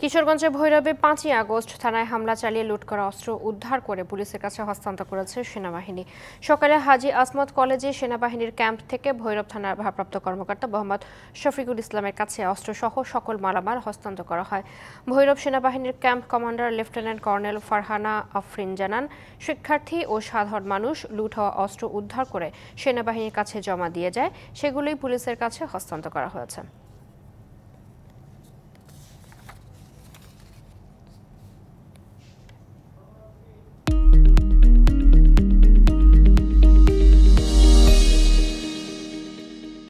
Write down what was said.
কিশোরগঞ্জে ভৈরবে পাঁচই আগস্ট থানায় হামলা চালিয়ে লুট করা অস্ত্র উদ্ধার করে পুলিশের কাছে হস্তান্তর করেছে সেনাবাহিনী। সকালে হাজি আসমত কলেজে সেনাবাহিনীর ক্যাম্প থেকে ভৈরব থানার ভারপ্রাপ্ত কর্মকর্তা মোহাম্মদ শফিকুল ইসলামের কাছে অস্ত্রসহ সকল মালামাল হস্তান্তর করা হয়। ভৈরব সেনাবাহিনীর camp commander lieutenant colonel Farhana Afrin জানান, শিক্ষার্থী ও সাধারণ মানুষ লুট হওয়া অস্ত্র উদ্ধার করে সেনাবাহিনীর কাছে জমা দিয়ে যায়, সেগুলোই পুলিশের কাছে হস্তান্তর করা হয়েছে।